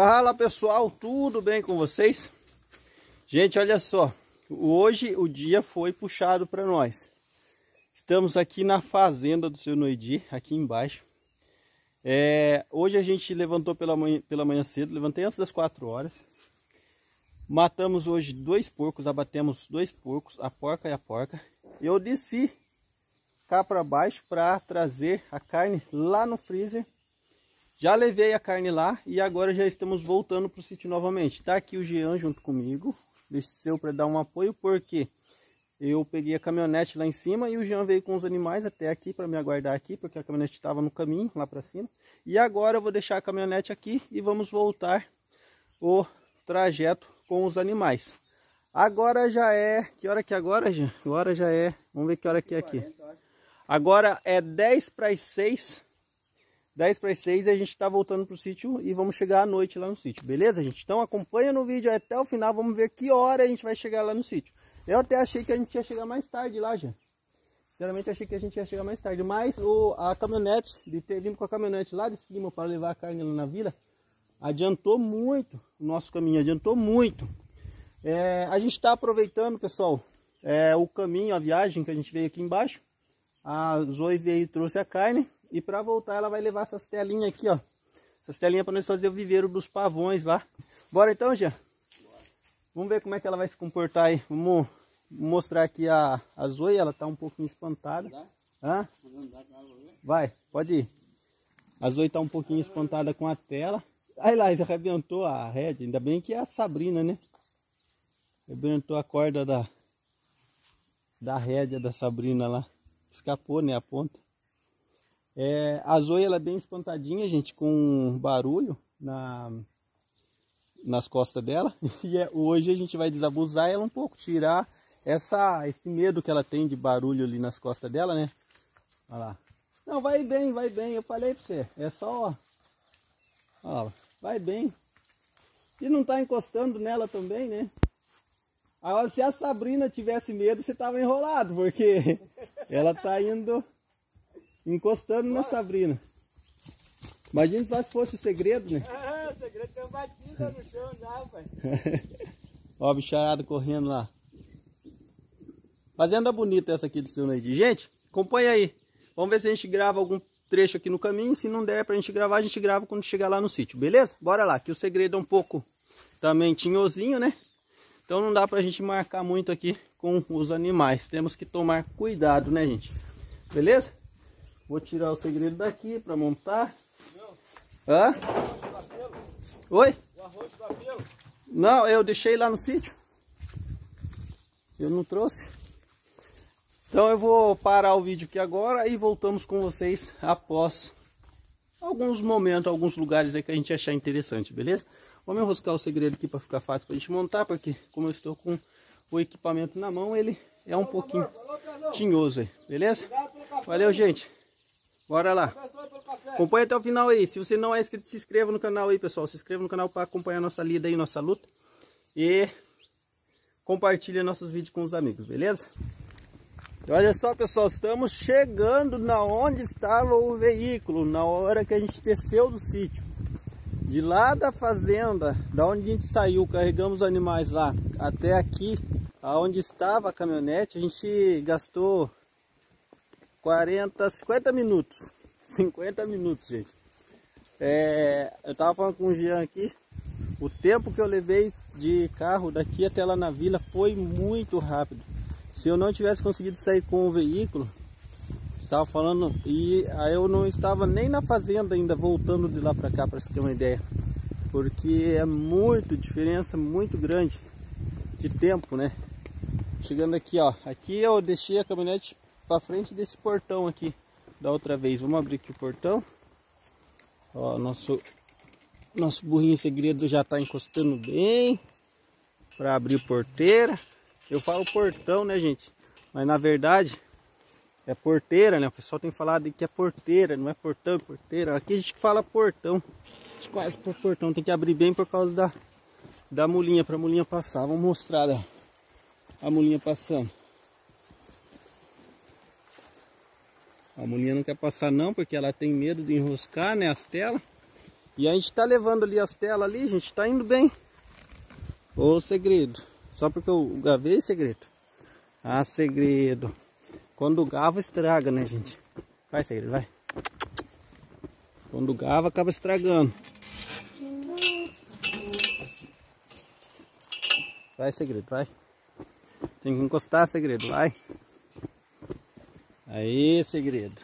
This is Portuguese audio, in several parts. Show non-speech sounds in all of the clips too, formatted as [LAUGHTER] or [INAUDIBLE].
Fala pessoal, tudo bem com vocês? Gente, olha só, hoje o dia foi puxado para nós. Estamos aqui na fazenda do seu Noidi, aqui embaixo. É, hoje a gente levantou pela manhã, pela manhã cedo, levantei antes das 4 horas. Matamos hoje dois porcos, abatemos dois porcos, a porca e a porca. Eu desci cá para baixo para trazer a carne lá no freezer já levei a carne lá e agora já estamos voltando para o sítio novamente. Está aqui o Jean junto comigo. Desceu para dar um apoio porque eu peguei a caminhonete lá em cima e o Jean veio com os animais até aqui para me aguardar aqui, porque a caminhonete estava no caminho lá para cima. E agora eu vou deixar a caminhonete aqui e vamos voltar o trajeto com os animais. Agora já é... Que hora que é agora, Jean? Agora já é... Vamos ver que hora que é aqui. Agora é 10 para as 6 10 para as 6 a gente está voltando para o sítio e vamos chegar à noite lá no sítio, beleza, gente? Então acompanha no vídeo até o final, vamos ver que hora a gente vai chegar lá no sítio. Eu até achei que a gente ia chegar mais tarde lá já. Sinceramente achei que a gente ia chegar mais tarde, mas o, a caminhonete, de ter vindo com a caminhonete lá de cima para levar a carne lá na vila, adiantou muito o nosso caminho, adiantou muito. É, a gente está aproveitando, pessoal, é, o caminho, a viagem que a gente veio aqui embaixo. A Zoe veio e trouxe a carne e para voltar ela vai levar essas telinhas aqui, ó. Essas telinhas para nós fazer o viveiro dos pavões lá. Bora então, Jean? Vamos ver como é que ela vai se comportar aí. Vamos mostrar aqui a, a Zoe, ela tá um pouquinho espantada. Hã? Vai, pode ir. A Zoe tá um pouquinho espantada com a tela. Aí lá, já arrebentou a rede. Ainda bem que é a Sabrina, né? Arrebentou a corda da, da rédea da Sabrina lá. Escapou, né, a ponta. É, a Zoe ela é bem espantadinha, gente, com barulho na, nas costas dela. [LAUGHS] E é, hoje a gente vai desabusar ela um pouco, tirar essa, esse medo que ela tem de barulho ali nas costas dela, né? Olha lá. Não, vai bem, vai bem. Eu falei pra você. É só, ó. vai bem. E não tá encostando nela também, né? Agora, se a Sabrina tivesse medo, você tava enrolado, porque [LAUGHS] ela tá indo encostando na Sabrina. Imagina só se fosse o segredo, né? Ah, [LAUGHS] o segredo tem uma batida no chão já, pai. [LAUGHS] Ó, a bicharada correndo lá. Fazenda bonita essa aqui do seu Neide. Gente, acompanha aí. Vamos ver se a gente grava algum trecho aqui no caminho. Se não der pra gente gravar, a gente grava quando chegar lá no sítio, beleza? Bora lá, que o segredo é um pouco também tinhosinho, né? Então não dá pra gente marcar muito aqui com os animais. Temos que tomar cuidado, né, gente? Beleza? Vou tirar o segredo daqui para montar. Não. Hã? Oi? O arroz do apelo? Não, eu deixei lá no sítio. Eu não trouxe. Então eu vou parar o vídeo aqui agora e voltamos com vocês após alguns momentos, alguns lugares aí que a gente achar interessante, beleza? Vamos enroscar o segredo aqui para ficar fácil para a gente montar, porque como eu estou com o equipamento na mão, ele é um pouquinho tinhoso aí, beleza? Valeu, gente! Bora lá. Acompanha até o final aí. Se você não é inscrito, se inscreva no canal aí, pessoal. Se inscreva no canal para acompanhar nossa lida aí, nossa luta. E compartilha nossos vídeos com os amigos, beleza? E olha só, pessoal, estamos chegando na onde estava o veículo, na hora que a gente desceu do sítio. De lá da fazenda, da onde a gente saiu, carregamos os animais lá, até aqui, aonde estava a caminhonete, a gente gastou 40, 50 minutos. [LAUGHS] 50 minutos, gente. É, eu tava falando com o Jean aqui, o tempo que eu levei de carro daqui até lá na vila foi muito rápido. Se eu não tivesse conseguido sair com o veículo, estava falando, e aí eu não estava nem na fazenda ainda, voltando de lá para cá, para você ter uma ideia. Porque é muito, diferença muito grande de tempo, né? Chegando aqui, ó, aqui eu deixei a caminhonete para frente desse portão aqui da outra vez. Vamos abrir aqui o portão. Ó, nosso nosso burrinho segredo já está encostando bem para abrir porteira. Eu falo portão, né, gente? Mas na verdade é porteira, né? O pessoal tem falado que é porteira, não é portão, é porteira. Aqui a gente fala portão. A quase por portão, tem que abrir bem por causa da da mulinha para a mulinha passar. Vamos mostrar né? a mulinha passando. A mulher não quer passar não, porque ela tem medo de enroscar né, as telas. E a gente tá levando ali as telas ali, gente, tá indo bem. Ô segredo. Só porque eu gavei segredo. Ah, segredo. Quando gava estraga, né, gente? Vai, segredo, vai. Quando gava acaba estragando. Vai, segredo, vai. Tem que encostar, segredo, vai. Aí, segredo.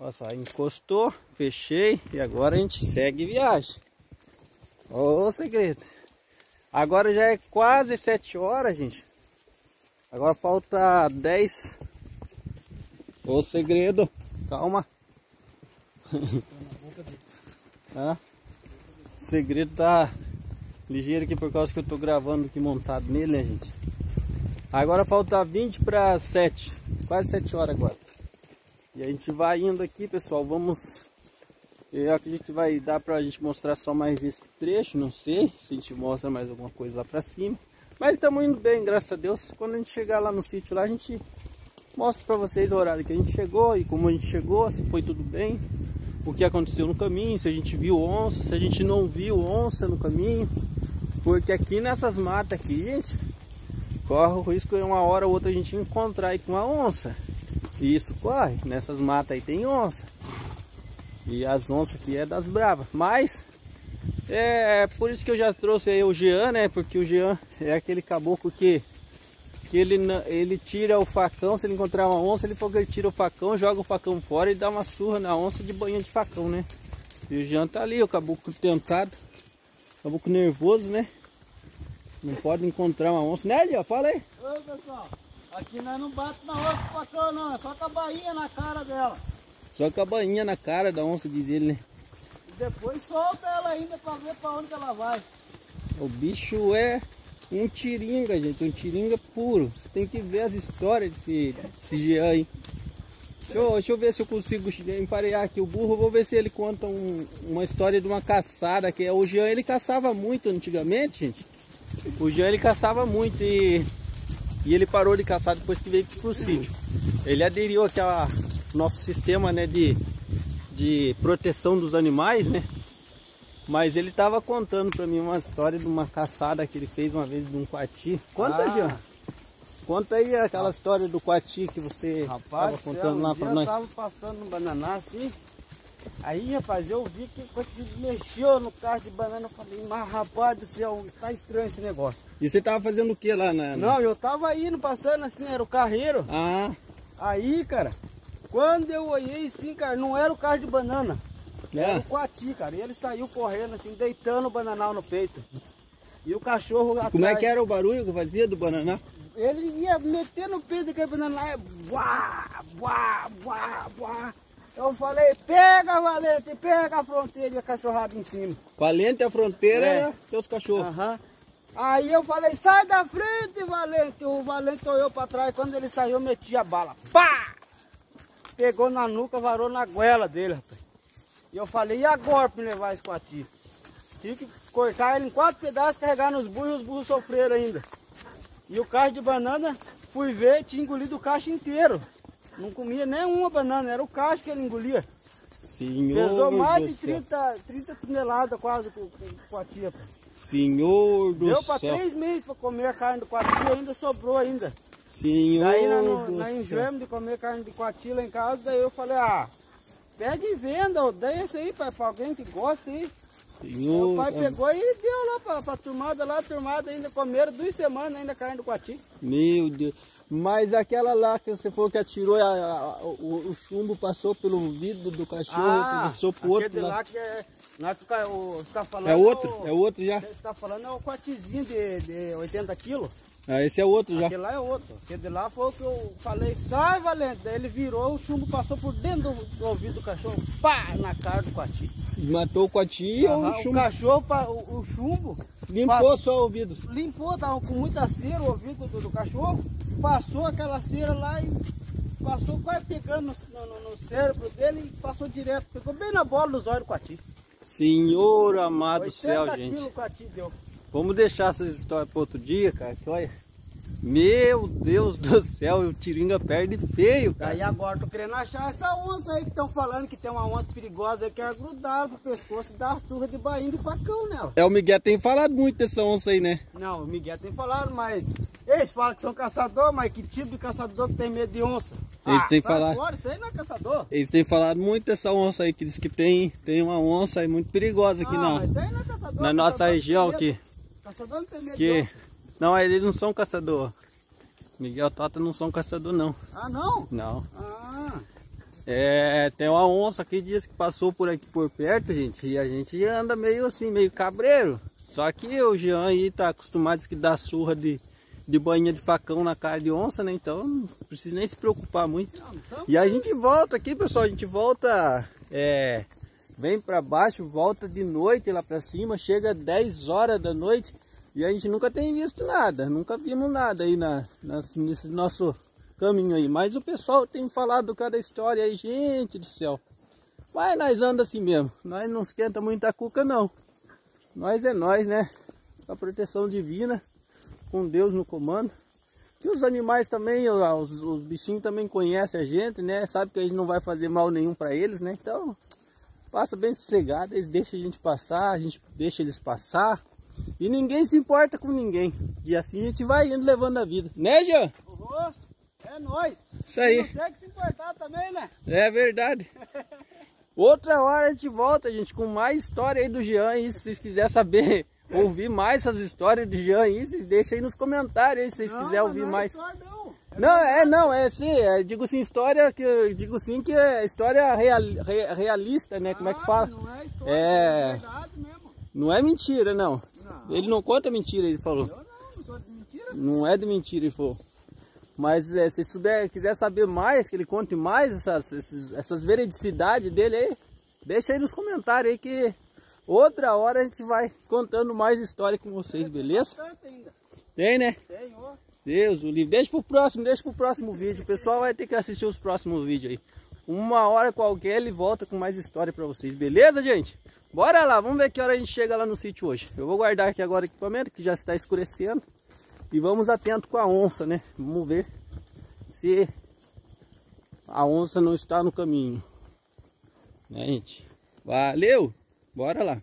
Olha só, encostou, fechei e agora a gente segue viagem. Ô, segredo. Agora já é quase 7 horas, gente. Agora falta 10. Ô, segredo. Calma. [LAUGHS] ah, segredo tá ligeiro aqui por causa que eu tô gravando aqui montado nele, né, gente? Agora falta 20 para 7. Quase 7 horas agora. E a gente vai indo aqui, pessoal. Vamos. Eu acredito que vai dar pra gente mostrar só mais esse trecho. Não sei se a gente mostra mais alguma coisa lá pra cima. Mas estamos indo bem, graças a Deus. Quando a gente chegar lá no sítio, lá a gente mostra pra vocês o horário que a gente chegou e como a gente chegou, se foi tudo bem, o que aconteceu no caminho, se a gente viu onça, se a gente não viu onça no caminho. Porque aqui nessas matas aqui, gente, corre o risco de uma hora ou outra a gente encontrar aí com uma onça. Isso corre, nessas matas aí tem onça. E as onças aqui é das bravas. Mas é por isso que eu já trouxe aí o Jean, né? Porque o Jean é aquele caboclo que, que ele, ele tira o facão, se ele encontrar uma onça, ele, ele tira o facão, joga o facão fora e dá uma surra na onça de banho de facão, né? E o Jean tá ali, o caboclo tentado, caboclo nervoso, né? Não pode encontrar uma onça, né, Jean? Fala aí. Ô pessoal, Aqui nós não bate na onça facão não, é só com a bainha na cara dela. Só com a bainha na cara da onça, diz ele, né? E depois solta ela ainda pra ver pra onde ela vai. O bicho é um tiringa, gente, um tiringa puro. Você tem que ver as histórias desse, desse Jean aí. Deixa eu, deixa eu, ver se eu consigo emparear aqui o burro. Vou ver se ele conta um, uma história de uma caçada. Que é o Jean ele caçava muito antigamente, gente. O Jean ele caçava muito e e ele parou de caçar depois que veio para o sítio. Ele aderiu àquela nosso sistema né, de, de proteção dos animais, né? Mas ele estava contando para mim uma história de uma caçada que ele fez uma vez de um coati. Conta, ah. Jean. Conta aí aquela história do coati que você estava contando lá para nós. Eu estava passando no bananá assim, Aí, rapaz, eu vi que quando mexeu no carro de banana, eu falei, mas rapaz do céu, tá estranho esse negócio. E você tava fazendo o que lá, né? Não, eu tava indo, passando assim, era o carreiro. Ah. Aí, cara, quando eu olhei assim, cara, não era o carro de banana. É. Era o coati, cara. E ele saiu correndo assim, deitando o bananal no peito. E o cachorro atrás. Como é que era o barulho que fazia do bananal? Ele ia meter no peito daquele bananal, buá, buá, buá, buá. Eu falei, pega Valente, pega a fronteira e a cachorrada em cima. Valente a fronteira é seus cachorros. Uhum. Aí eu falei, sai da frente, Valente. O Valente olhou para trás, quando ele saiu, eu meti a bala. Pá! Pegou na nuca, varou na goela dele, rapaz. E eu falei, e agora para me levar esse coati? Tive que cortar ele em quatro pedaços, carregar nos burros e os burros sofreram ainda. E o carro de banana, fui ver, tinha engolido o caixa inteiro. Não comia nem uma banana, era o cacho que ele engolia. Senhor Pesou mais de 30, 30 toneladas quase com, com, com a tia. Senhor do Deu céu. Deu para três meses para comer a carne do coati, ainda sobrou ainda. Senhor Daí nós enjoamos de comer carne de coati lá em casa, daí eu falei, ah, pega e venda, dê esse aí para alguém que gosta aí. Senhor, Meu pai pegou e deu lá para pra turmada lá, a turmada ainda comeram duas semanas ainda carne do coati. Meu Deus. Mas aquela lá que você falou que atirou, a, a, o, o, chumbo passou pelo vidro do cachorro, ah, passou pro outro lá. lá que é, lá que o, você tá falando, é outro, é outro já. Você está falando é o quatizinho de, de 80 quilos. Ah, esse é outro já. Aquele lá é outro. Aquele lá foi o que eu falei, sai Valente. Daí ele virou, o chumbo passou por dentro do, do ouvido do cachorro, pá, na cara do coati. Matou o coati ou o chumbo? O cachorro, o, o chumbo... Limpou passou, só o ouvido? Limpou, tava com muita cera o ouvido do, do, cachorro. Passou aquela cera lá e passou quase pegando no, no, no, cérebro dele e passou direto. Pegou bem na bola dos olhos do coati. Senhor amado céu, gente. Coati deu. Vamos deixar essas histórias para outro dia, cara. Que olha, Meu Deus do céu, o Tiringa perde feio, cara. Aí agora tô querendo achar essa onça aí que estão falando que tem uma onça perigosa aí que é grudar pro pescoço e dar surra de bainha de facão nela. É, o Miguel tem falado muito dessa onça aí, né? Não, o Miguel tem falado, mas eles falam que são caçador, mas que tipo de caçador que tem medo de onça? Eles ah, têm falado. fora, isso aí não é caçador. Eles têm falado muito dessa onça aí, que diz que tem, tem uma onça aí muito perigosa aqui ah, na, mas isso aí não é caçador. na nossa caçador não região aqui. Caçador não tem medo Que... Não, eles não são caçador. Miguel Tota não são caçador não. Ah, não? Não. Ah, É, tem uma onça que diz que passou por aqui por perto, gente, e a gente anda meio assim, meio cabreiro. Só que o Jean aí tá acostumado a que dá surra de, de banha de facão na cara de onça, né? Então não precisa nem se preocupar muito. não, então... E a gente volta aqui, pessoal, a gente volta, é, vem pra baixo, volta de noite lá pra cima, chega 10 horas da noite e a gente nunca tem visto nada, nunca vimos nada aí na, na- nesse nosso caminho aí. Mas o pessoal tem falado cada história aí, gente do céu. Mas nós anda assim mesmo, nós não esquenta muita cuca não. Nós é nós, né? A proteção divina, com Deus no comando. E os animais também, os, os bichinhos também conhecem a gente, né? Sabe que a gente não vai fazer mal nenhum para eles, né? Então, passa bem sossegado, eles deixam a gente passar, a gente deixa eles passar. E ninguém se importa com ninguém. E assim a gente vai indo levando a vida. Né, Jean? Uhum. É nóis. Isso aí. Não tem que se importar também, né? É verdade. [LAUGHS] Outra hora a gente volta, gente, com mais história aí do Jean. E se vocês quiserem saber, [LAUGHS] ouvir mais essas histórias do Jean aí, vocês deixam aí nos comentários aí, se vocês Não, quiserem ouvir não é mais. história, não. Não, é não, é sim, é, digo sim, história que digo sim que é história real, re- realista, né? Como é que Ah, fala? Não é história, É. é verdade mesmo. Não é mentira, não. Não. Ele não conta mentira, ele falou. Eu não, não sou de mentira. Não é de mentira, ele falou. Mas é, se souber, quiser saber mais, que ele conte mais essas, esses- essas veridicidades dele aí, deixa aí nos comentários aí que outra hora a gente vai contando mais história com vocês, beleza? Tem, né? Tem, ó. Deus, o livre. Deixa pro próximo, deixa pro próximo vídeo. O pessoal vai ter que assistir os próximos vídeos aí. Uma hora qualquer ele volta com mais história pra vocês, beleza, gente? Bora lá, vamos ver que hora a gente chega lá no sítio hoje. Eu vou guardar aqui agora o equipamento, que já está escurecendo. E vamos atento com a onça, né? Vamos ver se a onça não está no caminho. Né, gente? Valeu! Bora lá!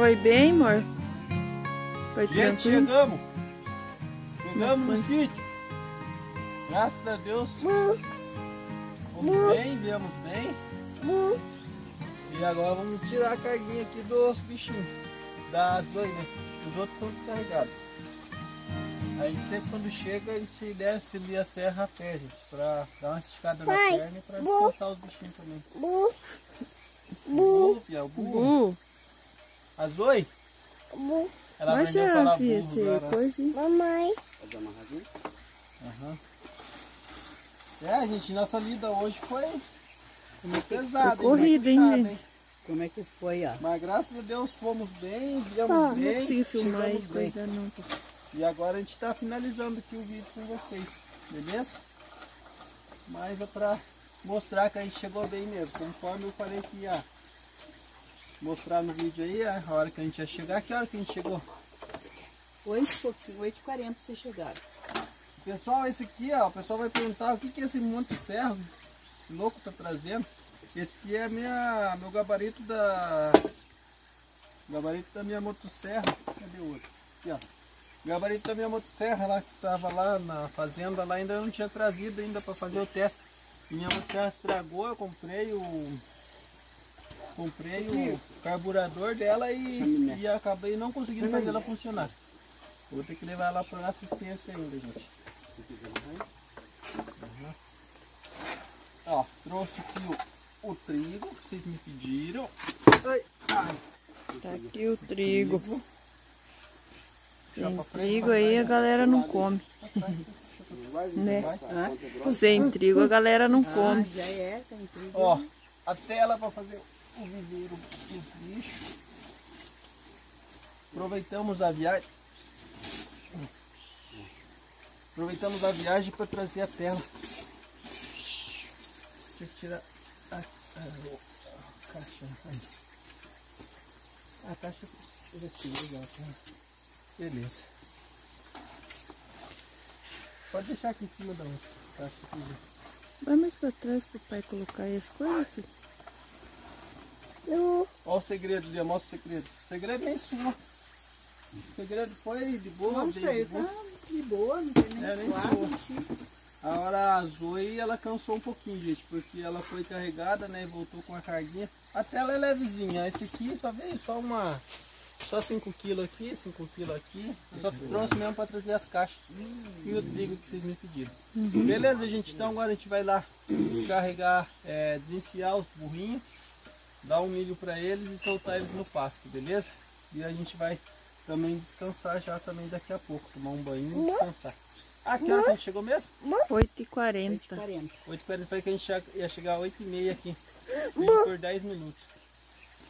Foi bem, amor? Foi Gente, tranquilo? chegamos. Chegamos no sítio. Graças a Deus. Fomos bem, viemos bem. E agora vamos tirar a carguinha aqui dos bichinhos. Das dois, né? Os outros estão descarregados. Aí sempre quando chega a gente desce ali a serra a pé, gente. Pra dar uma esticada na perna e pra descansar os bichinhos também. Pia, o burro. Bu, A Zoe? Ela mas aprendeu a falar filha, burro agora. coisa. Mamãe. Aham. É, gente, nossa lida hoje foi muito pesada. Foi corrida, hein, puxada, gente? Como é que foi, ó? Mas graças a Deus fomos bem, viemos Ah, bem. não consegui filmar aí, chegamos bem. coisa não. E agora a gente está finalizando aqui o vídeo com vocês, beleza? Mas é pra mostrar que a gente chegou bem mesmo, conforme eu falei que ia mostrar no vídeo aí, a hora que a gente ia chegar, que hora que a gente chegou? 8 pouquinho, 8 40 vocês chegaram. Pessoal, esse aqui, ó, o pessoal vai perguntar o que, que é esse monte de ferro, esse louco tá trazendo. Esse aqui é minha, meu gabarito da. Gabarito da minha motosserra. Cadê o outro? Aqui, ó. Gabarito da minha motosserra lá que tava lá na fazenda, lá ainda não tinha trazido ainda para fazer o teste. Minha motosserra estragou, eu comprei o. Comprei o carburador dela e, e acabei não conseguindo fazer ela funcionar. Vou ter que levar ela para assistência ainda, gente. Uhum. Ó, trouxe aqui o, o trigo que vocês me pediram. Ai, ai. Tá aqui o trigo. Sem trigo aí trás, a né? galera não come. [LAUGHS] Né? Vai. Sem trigo a galera não Ah, come. já é. Ó, a tela para fazer o viveiro dos bichos. Aproveitamos a viagem. Aproveitamos a viagem para trazer a tela. Deixa eu tirar a, a, a caixa. A caixa já tirei já, tá? Beleza. Pode deixar aqui em cima da outra caixa. aqui, Vai mais pra trás pro pai colocar as coisas, filho. Olha o segredo, Lia, mostra o segredo. O segredo nem sua. O segredo foi de boa, Não sei, de boa. tá de boa, não tem nem É, nem. A hora a Zoe, ela cansou um pouquinho, gente, porque ela foi carregada, né, e voltou com a carguinha. A tela é levezinha, esse aqui só veio só uma, só 5 kg aqui, 5 kg aqui. Só trouxe mesmo para trazer as caixas e o trigo que vocês me pediram. Beleza, gente, então agora a gente vai lá descarregar, é, desenfiar os burrinhos, dar um milho para eles e soltar eles no pasto, beleza? E a gente vai também descansar já também daqui a pouco, tomar um banho e descansar. Ah, que hora que a gente chegou mesmo? 8h40. 40. 8h40 foi que a gente ia chegar às 8h30 aqui. Por 10 minutos.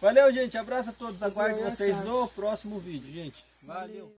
Valeu, gente. Abraço a todos. Aguardo vocês no próximo vídeo, gente. Valeu.